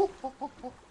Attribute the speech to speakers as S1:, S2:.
S1: ¡Oh, oh, oh, oh!